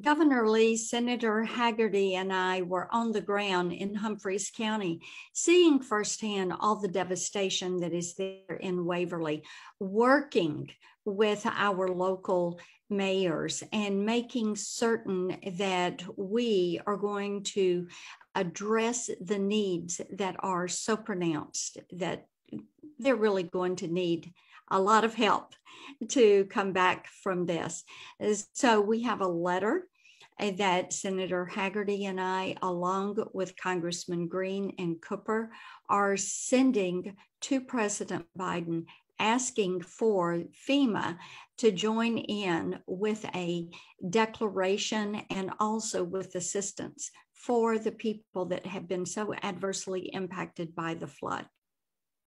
Governor Lee, Senator Hagerty, and I were on the ground in Humphreys County, seeing firsthand all the devastation that is there in Waverly, working with our local mayors and making certain that we are going to address the needs that are so pronounced that they're really going to need a lot of help to come back from this. Uh, so we have a letter uh, that Senator Hagerty and I, along with Congressman Green and Cooper, are sending to President Biden asking for FEMA to join in with a declaration and also with assistance for the people that have been so adversely impacted by the flood.